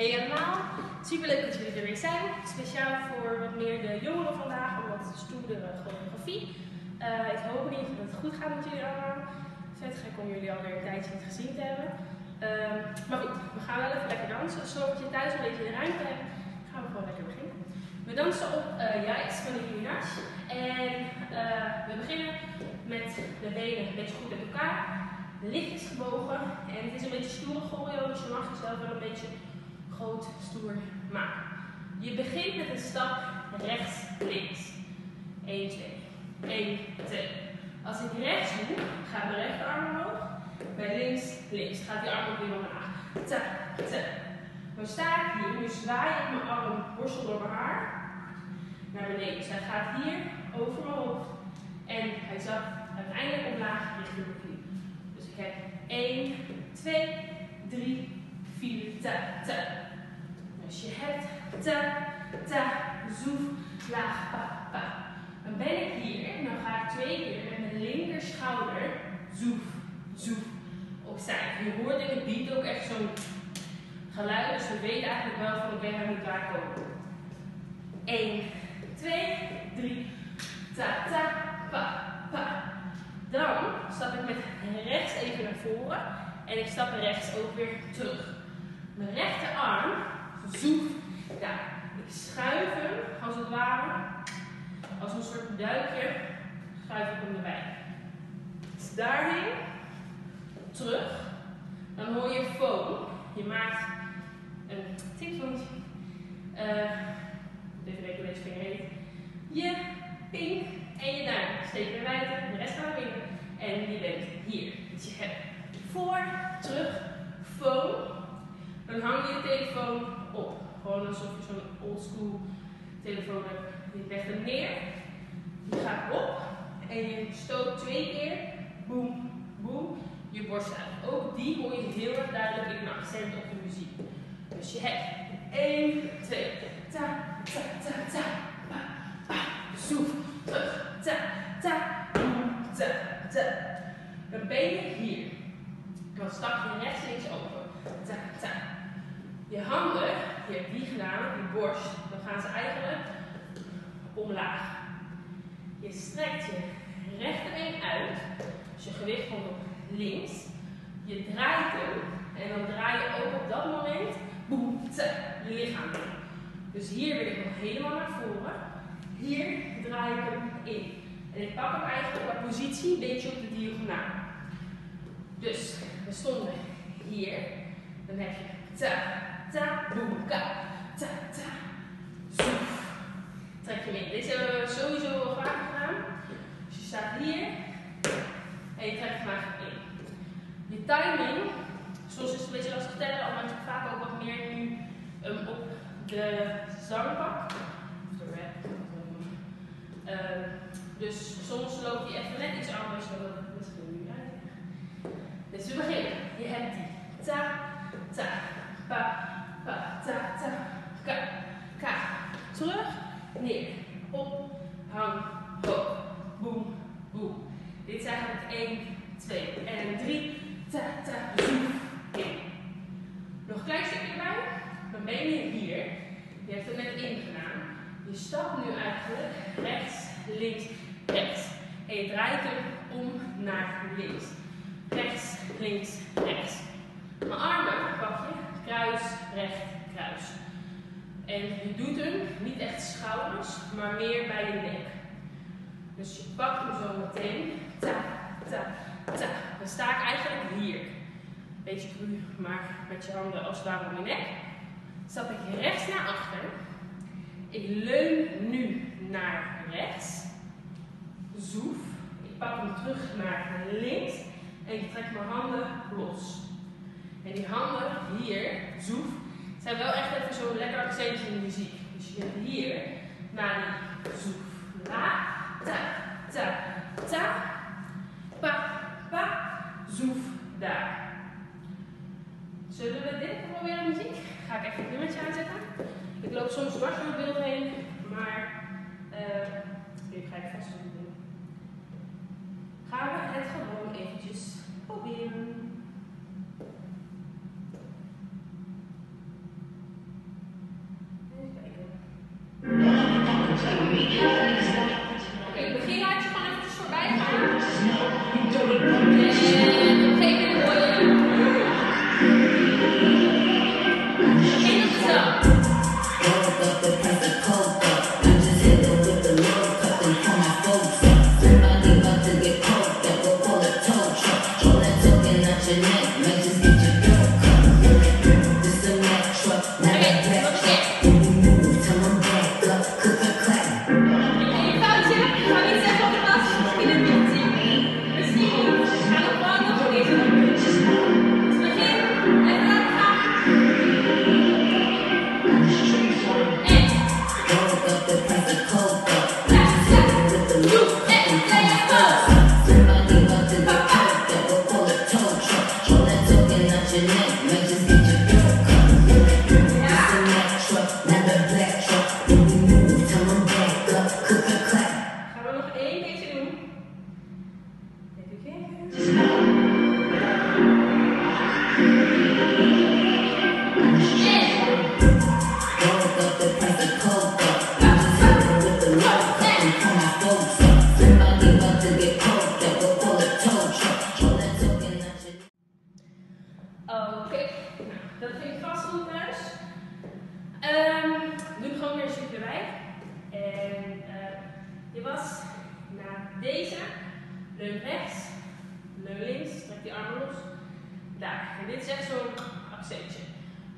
Hey allemaal, super leuk dat jullie er weer zijn. Speciaal voor wat meer de jongeren vandaag, een wat stoerdere choreografie. Uh, ik hoop in ieder geval dat het goed gaat met jullie allemaal. Vet gek om jullie alweer een tijdje niet gezien te hebben. Uh, maar goed, we gaan wel even lekker dansen. Zodat je thuis een beetje de ruimte hebt, gaan we gewoon lekker beginnen. We dansen op uh, van de Minaj. En uh, we beginnen met de benen een beetje goed uit elkaar. Lichtjes gebogen. En het is een beetje stoere choreo, dus je mag jezelf wel een beetje groot, stoer maken. Je begint met een stap rechts, links. 1, 2. 1, 2. Als ik rechts doe, gaat mijn rechterarm omhoog. Bij links, links. Gaat die arm ook weer omlaag. Ta, ta. Dan sta ik hier, nu zwaai ik mijn arm borstel door mijn haar naar beneden. Dus hij gaat hier over mijn hoofd. En hij zakt uiteindelijk omlaag richting de knie. Dus ik heb 1, 2, 3, 4, ta, ta. Ta, ta, zoef, laag, pa, pa. Dan ben ik hier en dan ga ik twee keer met mijn linker schouder zoef, zoef opzij. Je hoort in het beat ook echt zo'n geluid, dus we weten eigenlijk wel van oké, hij moet daar komen. 1, 2, 3, ta, ta, pa, pa. Dan stap ik met rechts even naar voren en ik stap rechts ook weer terug. Mijn rechterarm zoek daar. Ik schuif hem als het ware, als een soort duikje, schuif ik hem erbij. Dus daarheen, terug. Dan hoor je foam. Je maakt een tikpuntje. Uh, even kijken hoe deze vinger heet. Je pink en je duim. Steek naar buiten, de rest gaat naar binnen. En je bent hier. Dus je hebt voor, terug, foam. Dan hang je je telefoon op. Gewoon alsof je zo'n oldschool telefoon hebt. Je legt hem neer. Je gaat op. En je stoot twee keer. Boom, boom. Je borst uit. Ook die hoor je heel erg duidelijk in een accent op de muziek. Dus je hebt 1, 2, ta, ta, ta, ta, pa, pa, zoef, terug, ta, ta, boom, ta, ta. Dan ben je hier. Dan stap je rechts links over. Ta, ta. Je handen, je hebt die gedaan, die borst, dan gaan ze eigenlijk omlaag. Je strekt je rechterbeen uit, dus je gewicht komt op links. Je draait hem en dan draai je ook op dat moment boem, je lichaam. Dus hier wil ik nog helemaal naar voren. Hier draai ik hem in. En ik pak hem eigenlijk qua positie een beetje op de diagonaal. Dus we stonden hier. Dan heb je ta, ta, boem, ka, ta, ta, zoef. Trek je mee. Dit hebben we sowieso wel vaker gedaan. Dus je staat hier en je trekt maar in. Je timing, soms is het een beetje lastig tellen, omdat je vaak ook wat meer nu um, op de zangpak, of de rap, uh, dus soms loopt die even net iets anders dan dat het misschien nu uit. Dus we beginnen. Je hebt die ta, ta, pa, ta, ta, ka, ka. Terug, neer, op, hang, hoog, boem, boem. Dit is eigenlijk 1, 2 en 3, ta, ta, zoef, in. Nog een klein stukje erbij, dan ben je hier. Je hebt het net ingedaan. Je stapt nu eigenlijk rechts, links, rechts. En je draait hem om naar links. Rechts, links, rechts. Mijn armen pak je kruis, recht, kruis. En je doet hem niet echt schouders, maar meer bij je nek. Dus je pakt hem zo meteen. Ta, ta, ta. Dan sta ik eigenlijk hier. Beetje cru, maar met je handen als het ware om je nek. Stap ik rechts naar achter. Ik leun nu naar rechts. Zoef. Ik pak hem terug naar links. En ik trek mijn handen los. En die handen hier, zoef, zijn wel echt even zo lekker accentje in de muziek. Dus je hebt hier naar die zoef. La, ta, ta, ta, pa, pa, zoef, daar. Zullen we dit proberen muziek? Ga ik even een nummertje aanzetten. Ik loop soms dwars door het beeld heen, maar uh, ik ga ik vast doen. Gaan we het gewoon eventjes proberen. Música die armen los. Daar. En dit is echt zo'n accentje.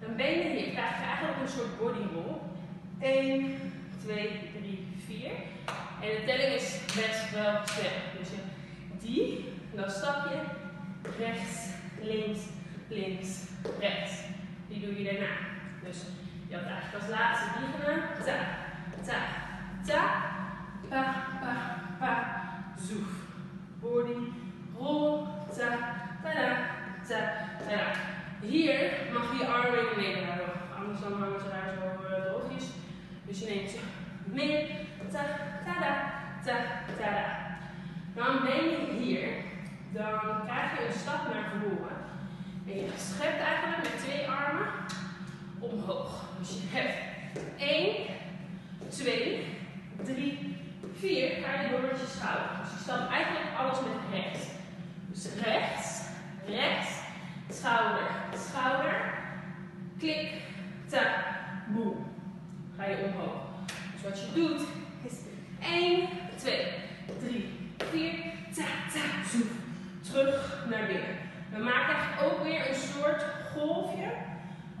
Dan ben je hier. Krijg je eigenlijk een soort body roll. 1, 2, 3, 4. En de telling is best wel snel. Dus je die, dan stap je rechts, links, links, rechts. Die doe je daarna. Dus je had eigenlijk als laatste die gedaan. Ta, ta, ta, pa, pa, pa, zoef. Body, roll, ta, ta, da, ta, ta, da. Hier armen in beneden houden. Anders hangen ze daar zo droogjes. Dus je neemt ze mee. Ta, ta, da, ta, ta, da. Dan ben je hier. Dan krijg je een stap naar voren. En je schept eigenlijk met twee armen omhoog. Dus je hebt 1, 2, 3, 4. Ga je door met je schouder. Dus je stapt eigenlijk alles met rechts. Dus rechts, rechts, schouder, schouder, klik, ta, boem. Ga je omhoog. Dus wat je doet is 1, 2, 3, 4, ta, ta, zoef. Terug naar binnen. We maken eigenlijk ook weer een soort golfje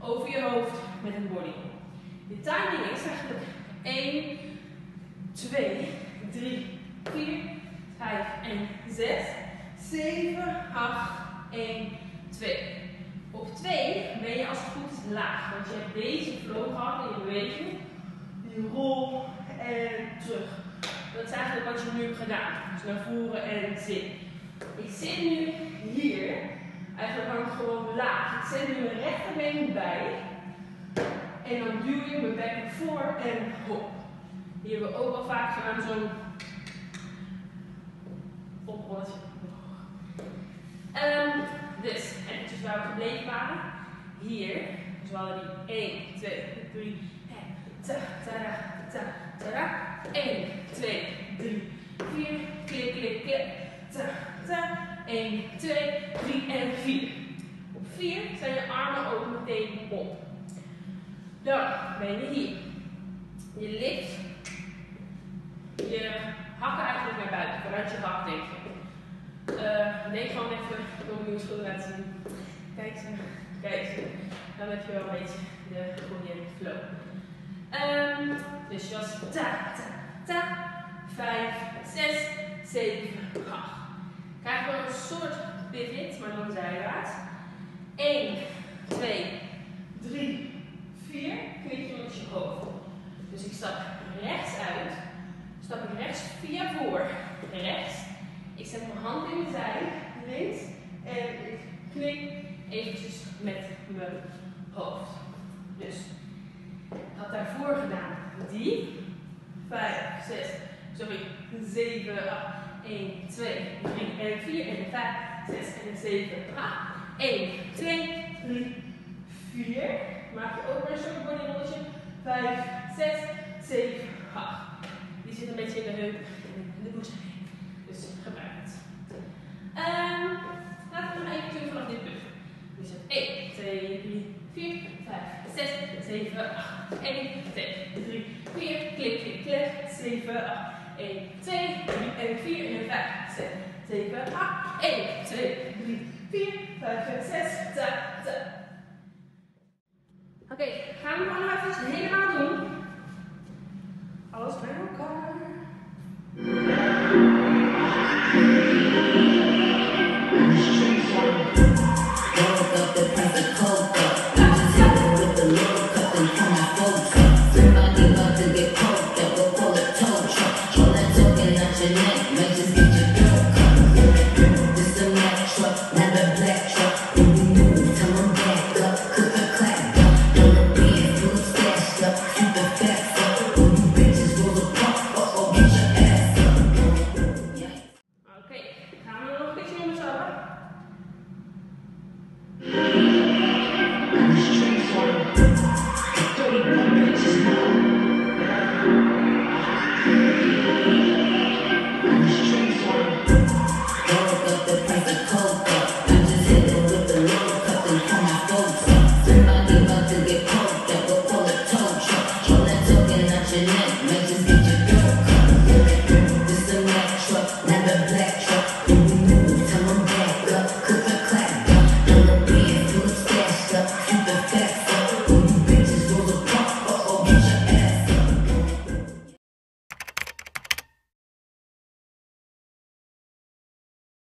over je hoofd met een body. De timing is eigenlijk 1, 2, 3, 4, 5 en 6, 7, 8, 1, 2. Op 2 ben je als het goed laag, want je hebt deze flow gehad in je beweging. Die rol en terug. Dat is eigenlijk wat je nu hebt gedaan. Dus naar voren en zit. Ik zit nu hier. Eigenlijk hang ik gewoon laag. Ik zet nu mijn rechterbeen bij. En dan duw je mijn bekken voor en hop. Hier hebben we ook al vaak gedaan zo'n oprolletje. Um, dus, eventjes waar we gebleven waren. Hier. Dus we hadden die 1, 2, 3, ta, ta, ta, ta, ta. 1, 2, 3, 4. Klik, klik, klik. Ta, ta. 1, 2, 3 en 4. Op 4 zijn je armen ook meteen op. Dan ben je hier. Je lift je hakken eigenlijk naar buiten, vanuit je hak je. Uh, nee, gewoon even mijn schoenen laten zien. Kijk ze, kijk ze. Dan heb je wel een beetje de goede flow. Um, dus je was ta, ta, ta. 5, 6, 7, 8. Krijg je een soort pivot, maar dan zijwaarts. 1, 2, 3, 4. Knik je met je hoofd. Dus ik stap rechts uit. Stap ik rechts via voor. Rechts. Ik zet mijn hand in de zij. Links. En ik knik eventjes met mijn hoofd. Dus ik had daarvoor gedaan. Die. 5, 6, sorry. 7, 8. 1, 2, 3 en 4 en 5, 6 en 7, 8. 1, 2, 3, 4. Maak je ook weer zo'n bodyrolletje. 5, 6, 7, 8. Die zit een beetje in de heup dit punt. Dus 1, 2, 3, 4, 5, 6, 7, 8. 1, 2, 3, 4, klik, klik, klik. 7, 8. 1, 2, 3, 1, 4, en 5, 6, 7, 8. 1, 2, 3, 4, 5, 6, ta, ta. Oké, okay, gaan we gewoon even helemaal doen. Alles bij elkaar.